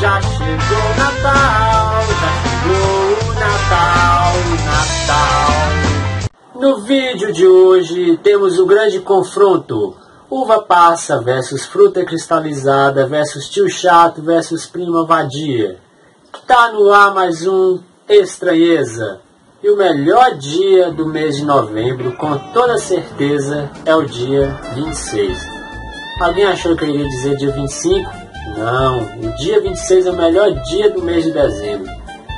Já chegou o Natal, já chegou o Natal, Natal. No vídeo de hoje temos o grande confronto. Uva passa versus fruta cristalizada versus tio chato versus prima vadia. Tá no ar mais um Estranheza. E o melhor dia do mês de novembro, com toda certeza, é o dia 26. Alguém achou que eu iria dizer dia 25? Não, o dia 26 é o melhor dia do mês de dezembro.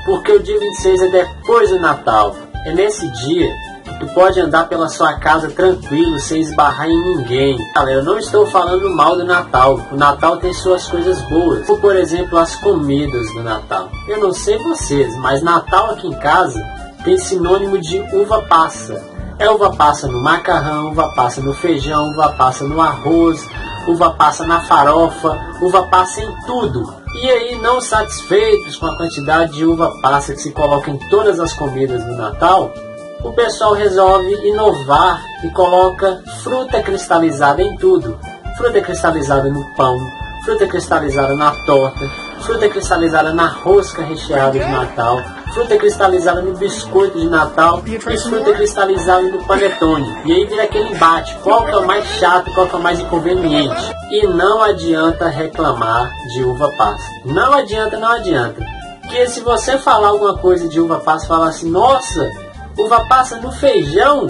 Porque o dia 26 é depois do Natal. É nesse dia que tu pode andar pela sua casa tranquilo, sem esbarrar em ninguém. Galera, eu não estou falando mal do Natal. O Natal tem suas coisas boas. Como, por exemplo, as comidas do Natal. Eu não sei vocês, mas Natal aqui em casa tem sinônimo de uva passa. É uva passa no macarrão, uva passa no feijão, uva passa no arroz, uva passa na farofa, uva passa em tudo. E aí, não satisfeitos com a quantidade de uva passa que se coloca em todas as comidas do Natal, o pessoal resolve inovar e coloca fruta cristalizada em tudo. Fruta cristalizada no pão, fruta cristalizada na torta, fruta cristalizada na rosca recheada de Natal, fruta cristalizada no biscoito de Natal e fruta cristalizada no panetone. E aí vira aquele embate, qual que é o mais chato, qual que é o mais inconveniente. E não adianta reclamar de uva passa. Não adianta, não adianta. Porque se você falar alguma coisa de uva passa, falar assim, nossa, uva passa no feijão,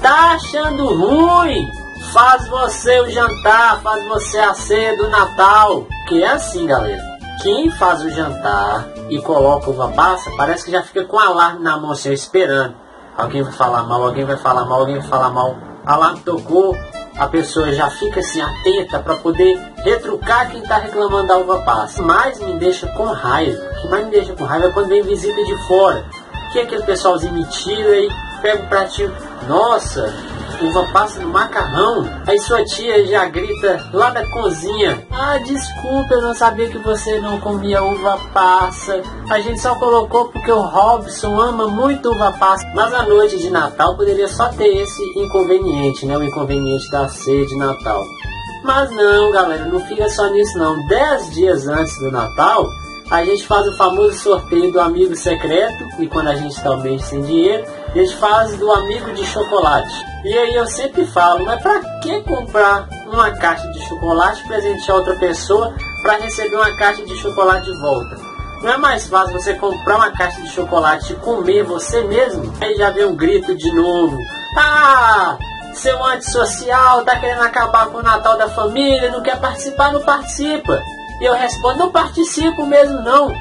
tá achando ruim? Faz você o jantar, faz você a ceia do Natal. Que é assim, galera. Quem faz o jantar e coloca uva passa, parece que já fica com alarme na mão, assim, esperando. Alguém vai falar mal, alguém vai falar mal, alguém vai falar mal. Alarme tocou, a pessoa já fica assim atenta para poder retrucar quem está reclamando da uva passa. Mas me deixa com raiva. O que mais me deixa com raiva é quando vem visita de fora. Que aquele pessoalzinho me tira e pega o pratinho. Nossa, uva passa no macarrão. Aí sua tia já grita lá da cozinha: Ah, desculpa, eu não sabia que você não comia uva passa. A gente só colocou porque o Robson ama muito uva passa. Mas a noite de Natal poderia só ter esse inconveniente, né? O inconveniente da ceia de Natal. Mas não, galera, não fica só nisso não. Dez dias antes do Natal, a gente faz o famoso sorteio do amigo secreto, e quando a gente está bem sem dinheiro, a gente faz do amigo de chocolate. E aí eu sempre falo, mas para que comprar uma caixa de chocolate presentear outra pessoa para receber uma caixa de chocolate de volta? Não é mais fácil você comprar uma caixa de chocolate e comer você mesmo? Aí já vem um grito de novo. Ah! Seu antissocial tá querendo acabar com o Natal da família, não quer participar, não participa. E eu respondo, não participo mesmo não.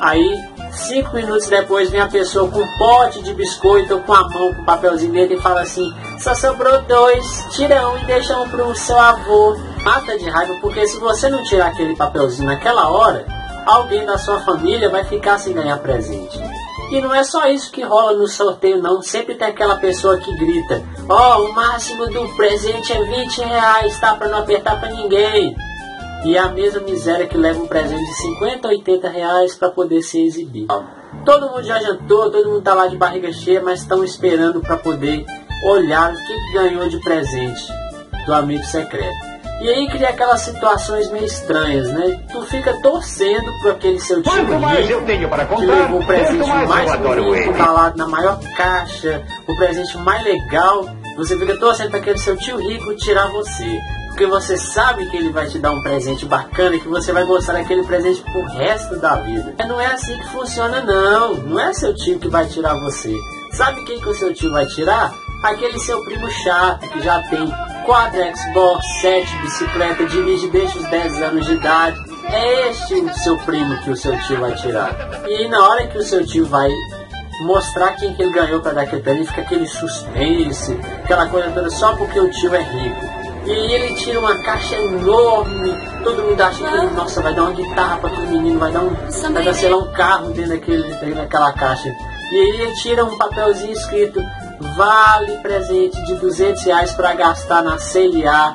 Aí, cinco minutos depois, vem a pessoa com um pote de biscoito ou com a mão, com papelzinho dele e fala assim, só sobrou dois, tira um e deixa um pro seu avô. Mata de raiva, porque se você não tirar aquele papelzinho naquela hora, alguém da sua família vai ficar sem ganhar presente. E não é só isso que rola no sorteio, não. Sempre tem aquela pessoa que grita: Ó, oh, o máximo do presente é 20 reais, tá? Pra não apertar pra ninguém. E é a mesma miséria que leva um presente de 50, 80 reais para poder ser exibido. Todo mundo já jantou, todo mundo tá lá de barriga cheia, mas estão esperando para poder olhar o que, que ganhou de presente do amigo secreto. E aí cria aquelas situações meio estranhas, né? Tu fica torcendo por aquele seu tio Quanto mais eu tenho para que comprar, levou o presente mais mais bonito, embalado na maior caixa, o presente mais legal. Você fica torcendo para aquele seu tio rico tirar você. Porque você sabe que ele vai te dar um presente bacana e que você vai gostar daquele presente pro resto da vida. Não é assim que funciona, não. Não é seu tio que vai tirar você. Sabe quem que o seu tio vai tirar? Aquele seu primo chato que já tem 4 Xbox, 7 bicicleta, dirige desde os 10 anos de idade. É este o seu primo que o seu tio vai tirar. E na hora que o seu tio vai mostrar quem que ele ganhou para dar aquele presente, fica aquele suspense, aquela coisa toda só porque o tio é rico. E ele tira uma caixa enorme, todo mundo acha que ele, nossa, vai dar uma guitarra para aquele menino, vai dar um, vai dar, sei lá, um carro dentro, daquele, dentro daquela caixa. E aí ele tira um papelzinho escrito, vale presente de 200 reais para gastar na CIA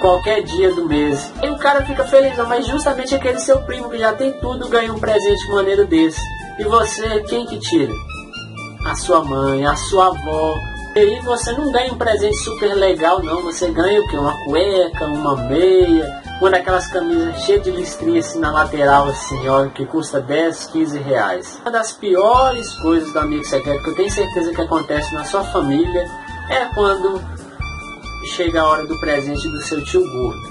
qualquer dia do mês. E o cara fica feliz, mas justamente aquele seu primo que já tem tudo ganha um presente de maneira desse. E você, quem que tira? A sua mãe, a sua avó, E aí você não ganha um presente super legal não, você ganha o que? Uma cueca, uma meia, uma daquelas camisas cheias de listrinha assim na lateral assim, ó, que custa 10, 15 reais. Uma das piores coisas do amigo secreto que eu tenho certeza que acontece na sua família é quando chega a hora do presente do seu tio gordo.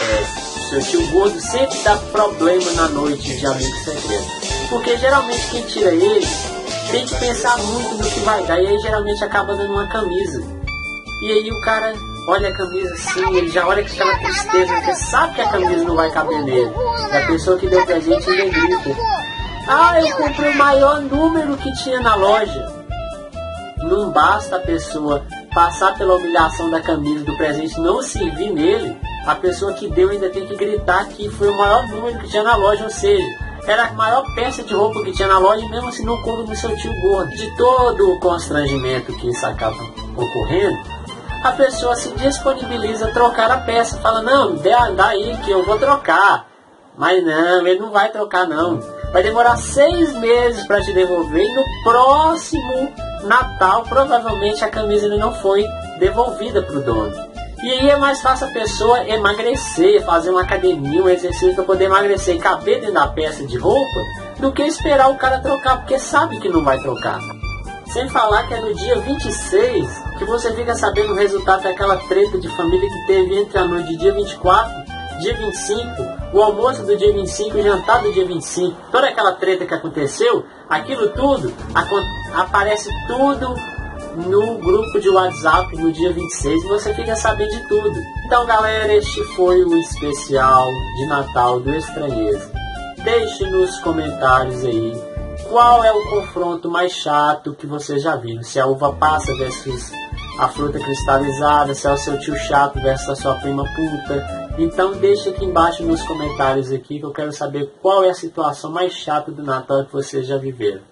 É, seu tio gordo sempre dá problema na noite de amigo secreto. Porque geralmente quem tira ele tem que pensar muito no que vai dar. E aí geralmente acaba dando uma camisa. E aí o cara olha a camisa assim, ele já olha com aquela tristeza, porque sabe que a camisa não vai caber nele. E a pessoa que deu presente ainda grita. Ah, eu comprei o maior número que tinha na loja. Não basta a pessoa passar pela humilhação da camisa do presente não servir nele, a pessoa que deu ainda tem que gritar que foi o maior número que tinha na loja, ou seja, era a maior peça de roupa que tinha na loja mesmo assim não coube no seu tio gordo. De todo o constrangimento que isso acaba ocorrendo, a pessoa se disponibiliza a trocar a peça. Fala, não, dá, aí que eu vou trocar. Mas não, ele não vai trocar não. Vai demorar seis meses para te devolver e no próximo Natal provavelmente a camisa não foi devolvida para o dono. E aí é mais fácil a pessoa emagrecer, fazer uma academia, um exercício para poder emagrecer e caber dentro da peça de roupa, do que esperar o cara trocar, porque sabe que não vai trocar. Sem falar que é no dia 26 que você fica sabendo o resultado daquela treta de família que teve entre a noite de dia 24, dia 25, o almoço do dia 25 e o jantar do dia 25. Toda aquela treta que aconteceu, aquilo tudo, aparece tudo no grupo de WhatsApp no dia 26 e você fica sabendo de tudo. Então, galera, este foi o especial de Natal do Estranheza. Deixe nos comentários aí qual é o confronto mais chato que você já viu. Se a uva passa versus a fruta cristalizada, se é o seu tio chato versus a sua prima puta. Então deixe aqui embaixo nos comentários aqui que eu quero saber qual é a situação mais chata do Natal que vocês já viveram.